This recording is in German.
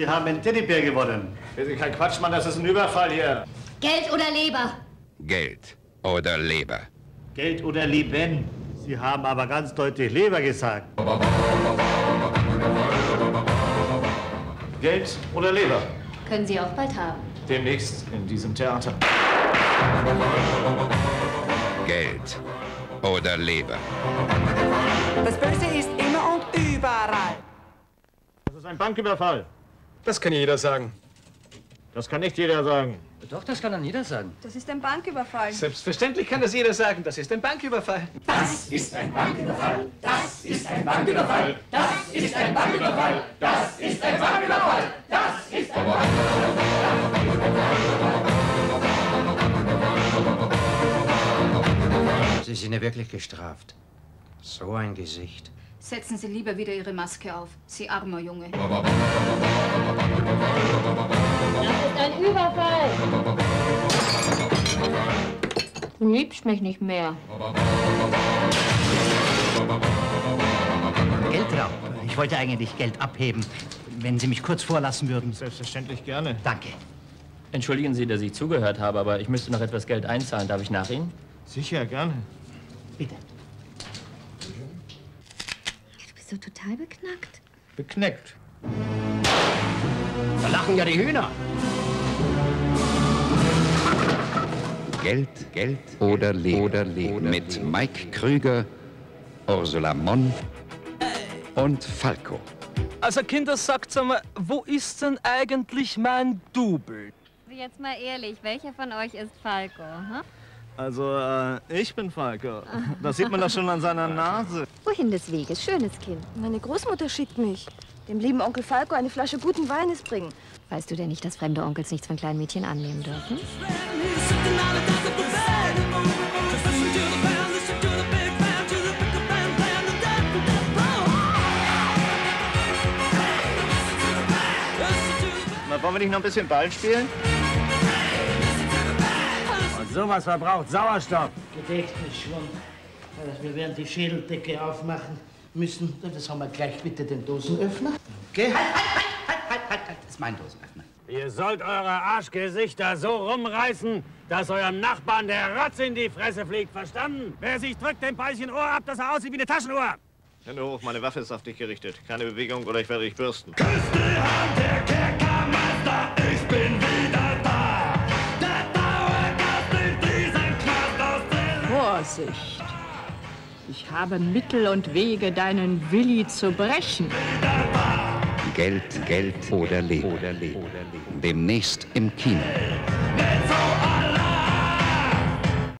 Sie haben einen Teddybär gewonnen. Das ist kein Quatsch, Mann, das ist ein Überfall hier. Geld oder Leber? Geld oder Leber. Geld oder Leben? Sie haben aber ganz deutlich Leber gesagt. Geld oder Leber? Können Sie auch bald haben. Demnächst in diesem Theater. Geld oder Leber. Das Böse ist immer und überall. Das ist ein Banküberfall. Das kann jeder sagen. Das kann nicht jeder sagen. Doch, das kann dann jeder sagen. Das ist ein Banküberfall. Selbstverständlich kann das jeder sagen. Das ist ein Banküberfall. Das ist ein Banküberfall. Das ist ein Banküberfall. Das ist ein Banküberfall. Das ist ein Banküberfall. Das ist ein Sie sind ja wirklich gestraft. So ein Gesicht. Setzen Sie lieber wieder Ihre Maske auf, Sie armer Junge. Das ist ein Überfall. Du liebst mich nicht mehr. Geldraub. Ich wollte eigentlich Geld abheben. Wenn Sie mich kurz vorlassen würden. Selbstverständlich gerne. Danke. Entschuldigen Sie, dass ich zugehört habe, aber ich müsste noch etwas Geld einzahlen. Darf ich nach Ihnen? Sicher, gerne. Bitte. So total beknackt. Bekneckt. Da lachen ja die Hühner. Geld, Geld oder Leber. Oder Leber. Mit Mike Krüger, Ursula Monn und Falco. Also Kinder, sagt mal, wo ist denn eigentlich mein Double? Jetzt mal ehrlich, welcher von euch ist Falco? Hm? Also, äh, ich bin Falco. Das sieht man doch schon an seiner Nase. Wohin des Weges? Schönes Kind. Meine Großmutter schickt mich. Dem lieben Onkel Falco eine Flasche guten Weines bringen. Weißt du denn nicht, dass fremde Onkels nichts von kleinen Mädchen annehmen dürfen? Na, wollen wir nicht noch ein bisschen Ball spielen? Sowas verbraucht Sauerstoff. Gedächtnisschwund. Wir werden die Schädeldecke aufmachen müssen. Das haben wir gleich bitte den Dosenöffner. Okay? Halt, halt, halt, halt. Das ist mein Dosenöffner. Ihr sollt eure Arschgesichter so rumreißen, dass eurem Nachbarn der Ratz in die Fresse fliegt. Verstanden? Wer sich drückt, dem Beißchen Ohr ab, dass er aussieht wie eine Taschenuhr. Hände hoch, meine Waffe ist auf dich gerichtet. Keine Bewegung oder ich werde dich bürsten. Ich bin Vorsicht. Ich habe Mittel und Wege, deinen Willi zu brechen. Geld, Geld oder Leber. Demnächst im Kino.